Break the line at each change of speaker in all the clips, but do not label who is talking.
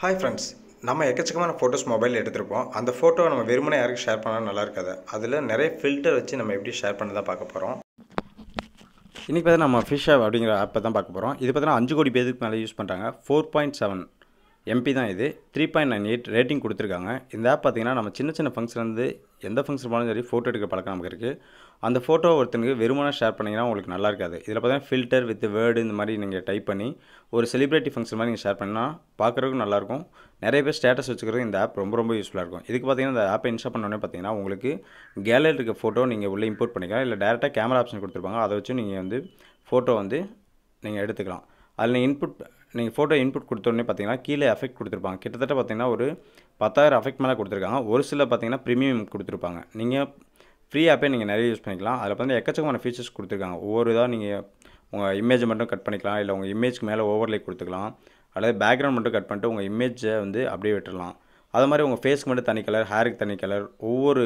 Hi friends நம்ம எக்கச்சக்கமான photos மொபைலில் எடுத்திருப்போம். அந்த ஃபோட்டோவை நம்ம வெறுமனே யாருக்கு ஷேர் பண்ணால் நல்லா இருக்காது. அதில் நிறைய ஃபில்டர் வச்சு நம்ம எப்படி ஷேர் பண்ண தான் பார்க்க போகிறோம் இன்றைக்கி பார்த்தா நம்ம ஃபிஷ் ஆப் அப்படிங்கிற ஆப்பை தான் பார்க்க போகிறோம் இது பார்த்தீங்கன்னா அஞ்சு கோடி பேருக்கு மேலே யூஸ் பண்ணுறாங்க ஃபோர் பாயிண்ட் செவன் எம்பி தான் இது. Three point nine eight rating கொடுத்துருக்காங்க. இந்த ஆப் பார்த்தீங்கன்னா நம்ம சின்ன சின்ன ஃபங்க்ஷன்லேருந்து எந்த ஃபங்க்ஷன் போனாலும் சரி ஃபோட்டோ எடுக்க பழக்கம் நமக்கு இருக்குது அந்த ஃபோட்டோ ஒருத்தனுக்கு வெறுமனாக ஷேர் பண்ணிங்கன்னா உங்களுக்கு நல்லா இருக்காது. இதில் பார்த்தீங்கன்னா ஃபில்டர் வித் வேர்டு இந்த மாதிரி நீங்கள் டைப் பண்ணி ஒரு செலிப்ரிட்டி ஃபங்க்ஷன் மாதிரி நீங்கள் ஷேர் பண்ணால் பார்க்குறதுக்கும் நல்லாயிருக்கும் நிறைய பேர் ஸ்டேட்டஸ் வச்சுக்கிறது இந்த ஆப் ரொம்ப ரொம்ப யூஸ்ஃபுல்லாக இருக்கும். இதுக்கு பார்த்தீங்கன்னா இந்த ஆப்பை இன்ஸ்டால் பண்ணோடனே பார்த்தீங்கன்னா உங்களுக்கு கேலரி இருக்க ஃபோட்டோ நீங்கள் உள்ளே இம்போர்ட் பண்ணிக்கலாம். இல்லை டேரெக்டாக கேமரா ஆப்ஷன் கொடுத்துருப்பாங்க. அதை வச்சு நீங்கள் வந்து ஃபோட்டோ வந்து நீங்கள் எடுத்துக்கலாம். அதில் நீங்கள் இன்புட் நீங்கள் ஃபோட்டோ இன்புட் கொடுத்தோடனே பார்த்தீங்கன்னா கீழே எஃபெக்ட் கொடுத்துருப்பாங்க. கிட்டத்தட்ட பார்த்தீங்கன்னா ஒரு பத்தாயிரம் எஃபெக்ட் மேலே கொடுத்துருக்காங்க. ஒரு சில பார்த்தீங்கன்னா ப்ரீமியம் கொடுத்துருப்பாங்க. நீங்கள் ஃப்ரீ ஆப்பே நீங்கள் நிறைய யூஸ் பண்ணிக்கலாம். அதில் பார்த்தீங்கன்னா எக்கச்சக்கமான ஃபீச்சர்ஸ் கொடுத்துருக்காங்க. ஒவ்வொரு இதாக நீங்கள் உங்கள் இமேஜ் மட்டும் கட் பண்ணிக்கலாம். இல்லை உங்கள் இமேஜ்க்கு மேலே ஓவர்லே கொடுத்துக்கலாம். அல்லது பேக்ரவுண்ட் மட்டும் கட் பண்ணிட்டு உங்கள் இமேஜை வந்து அப்படியே விட்டுடலாம் அது மாதிரி உங்கள் ஃபேஸ்க்கு மட்டும் தனி கலர் ஹேருக்கு தனி கலர் ஒவ்வொரு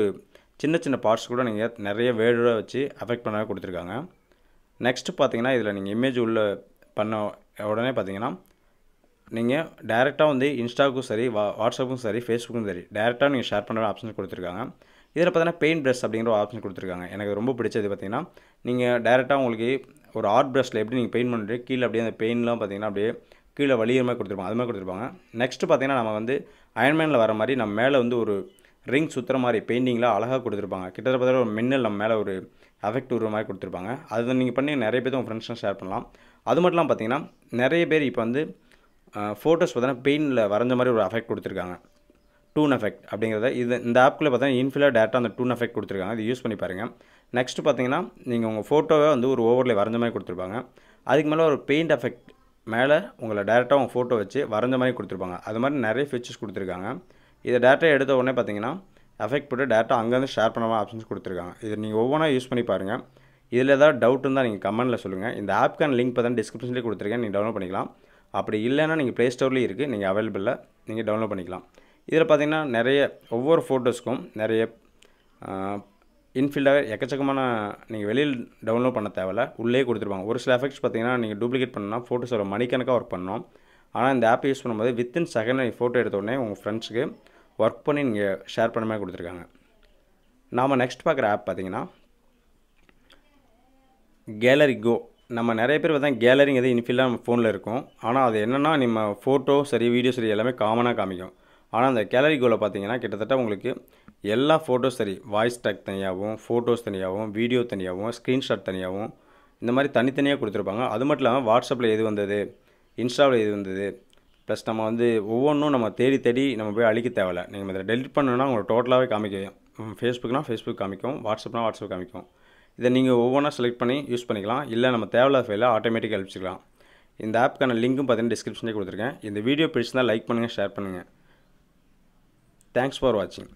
சின்ன சின்ன பார்ட்ஸ் கூட நீங்கள் நிறைய வேர்டோட வச்சு அஃபெக்ட் பண்ண கொடுத்துருக்காங்க. நெக்ஸ்ட்டு பார்த்தீங்கன்னா இதில் நீங்கள் இமேஜ் உள்ள பண்ண உடனே பார்த்தீங்கன்னா நீங்கள் டேரெக்டாக வந்து இன்ஸ்டாவுக்கும் சரி வா வாட்ஸ்அப்புக்கும் சரி ஃபேஸ்புக்கும் சரி டேரெக்டாக நீங்கள் ஷேர் பண்ணுற ஆப்ஷன் கொடுத்துருக்காங்க. இதில் பார்த்தீங்கன்னா பெயிண்ட் ப்ரஷ் அப்படிங்கிற ஒரு ஆப்ஷன் கொடுத்துருக்காங்க. எனக்கு ரொம்ப பிடிச்சது பார்த்தீங்கன்னா நீங்கள் டேரெக்டாக உங்களுக்கு ஒரு ஆர்ட் ப்ரஷில் எப்படி நீங்கள் பெயிண்ட் பண்ணிட்டு கீழே அப்படியே அந்த பெயின்லாம் பார்த்தீங்கன்னா அப்படியே கீழே வலிகிற மாதிரி கொடுத்துருப்பாங்க. அது மாதிரி கொடுத்துருப்பாங்க. நெக்ஸ்ட்டு பார்த்தீங்கன்னா நம்ம வந்து அயன்மேனில் வர மாதிரி நம்ம மேலே வந்து ஒரு ரிங் சுற்றுற மாதிரி பெயிண்டிங்கில் அழகாக கொடுத்துருப்பாங்க. கிட்டத்தட்ட பார்த்தா ஒரு மின்னல் நம்ம மேலே ஒரு எஃபெக்ட் விடுற மாதிரி கொடுத்துருப்பாங்க. அது நீங்கள் பண்ணி நிறைய பேர் உங்கள் ஃப்ரெண்ட்ஸ்லாம் ஷேர் பண்ணலாம். அது மட்டும் இல்லாமல் பார்த்தீங்கன்னா நிறைய பேர் இப்போ வந்து ஃபோட்டோஸ் பார்த்தீங்கன்னா பெயினில் வரைஞ்ச மாதிரி ஒரு எஃபெக்ட் கொடுத்துருக்காங்க. டூன் எஃபெக்ட் அப்படிங்கிறத. இது இந்த ஆப்பில் பார்த்தீங்கன்னா இன்ஃபிலாக டேரெக்டாக அந்த டூன் எஃபெக்ட் கொடுத்துருக்காங்க. இது யூஸ் பண்ணி பாருங்கள் நெக்ஸ்ட்டு பார்த்தீங்கன்னா நீங்கள் உங்கள் ஃபோட்டோவை வந்து ஒரு ஓவரில் வரைஞ்ச மாதிரி கொடுத்துருப்பாங்க. அதுக்கு மேலே ஒரு பெயிண்ட் எஃபெக்ட் மேலே உங்களை டேரெக்டாக உங்கள் ஃபோட்டோ வச்சு வரைஞ்ச மாதிரி கொடுத்துருப்பாங்க. அது மாதிரி நிறைய ஃபீச்சர்ஸ் கொடுத்துருக்காங்க. இதை டேட்டா எடுத்த உடனே பார்த்தீங்கன்னா எஃபெக்ட் போட்டு டேட்டா அங்கேருந்து ஷேர் பண்ண ஆப்ஷன்ஸ் கொடுத்துருக்காங்க. இது நீங்கள் ஒவ்வொன்றா யூஸ் பண்ணி பாருங்கள் இதில் ஏதாவது டவுட் இருந்தால் நீங்கள் கமெண்ட்டில் சொல்லுங்கள் இந்த ஆப்க்கான லிங்க் பார்த்தா டிஸ்கிரிப்ஷன்லேயே கொடுத்துருக்கேன். நீங்கள் டவுன்லோட் பண்ணிக்கலாம். அப்படி இல்லைன்னா நீங்கள் ப்ளே ஸ்டோர்லேயும் இருக்குது நீங்கள் அவைலபிளில் நீங்கள் டவுன்லோட் பண்ணிக்கலாம். இதில் பார்த்தீங்கன்னா நிறைய ஒவ்வொரு ஃபோட்டோஸ்க்கும் நிறைய இன்ஃபீல்டாக எக்கச்சக்கமான நீங்கள் வெளியில் டவுன்லோட் பண்ண தேவையில்ல. உள்ளே கொடுத்துருப்பாங்க. ஒரு சில எஃபெக்ட்ஸ் பார்த்தீங்கன்னா நீங்கள் டூப்ளிகேட் பண்ணால் ஃபோட்டோஸ் ஒரு மணிக்கணக்காக ஒர்க் பண்ணோம். ஆனால் இந்த ஆப் யூஸ் பண்ணும்போது வித்தின் செகண்ட் நீங்கள் ஃபோட்டோ எடுத்தோடனே உங்கள் ஃப்ரெண்ட்ஸுக்கு ஒர்க் பண்ணி நீங்கள் ஷேர் பண்ண மாதிரி கொடுத்துருக்காங்க. நாம் நெக்ஸ்ட் பார்க்குற ஆப் பார்த்தீங்கன்னா கேலரி கோ நம்ம நிறைய பேர் பார்த்தா எதுவும் இன்ஃபில்லாக நம்ம ஃபோனில் இருக்கும். ஆனால் அது என்னென்னா நம்ம ஃபோட்டோ சரி வீடியோ சரி எல்லாமே காமனாக காமிக்கும். ஆனால் அந்த கேலரி கோவில் பார்த்தீங்கன்னா கிட்டத்தட்ட உங்களுக்கு எல்லா ஃபோட்டோஸ் சரி வாய்ஸ் டேக் தனியாகவும் ஃபோட்டோஸ் தனியாகவும் வீடியோ தனியாகவும் ஸ்க்ரீன்ஷாட் தனியாகவும் இந்த மாதிரி தனித்தனியாக கொடுத்துருப்பாங்க. அது மட்டும் இல்லாமல் வாட்ஸ்அப்பில் எது வந்தது இன்ஸ்டாவில் எது வந்தது ப்ளஸ் நம்ம வந்து ஒவ்வொன்றும் நம்ம தேடி தேடி நம்ம போய் அழிக்க தேவையில்ல. நீங்கள் இதில் டெலிட் பண்ணணுன்னா உங்களுக்கு டோட்டலாகவே காமிக்கும். ஃபேஸ்புக்னால் ஃபேஸ்புக் காமிக்கும் வாட்ஸ்அப்னால் வாட்ஸ்அப் காமிக்கும். இதை நீங்கள் ஒவ்வொன்றா செலக்ட் பண்ணி யூஸ் பண்ணிக்கலாம். இல்லை நம்ம தேவையில்லாத ஃபைலை ஆட்டோமேட்டிக்காக அழிச்சிக்கலாம் இந்த ஆப்புக்கான லிங்க்கும் பார்த்தீங்கன்னா டிஸ்கிரிப்ஷனே கொடுத்துருக்கேன். இந்த வீடியோ பிடிச்சிருந்தால் லைக் பண்ணுங்கள் ஷேர் பண்ணுங்கள் தேங்க்ஸ் ஃபார் வாட்சிங்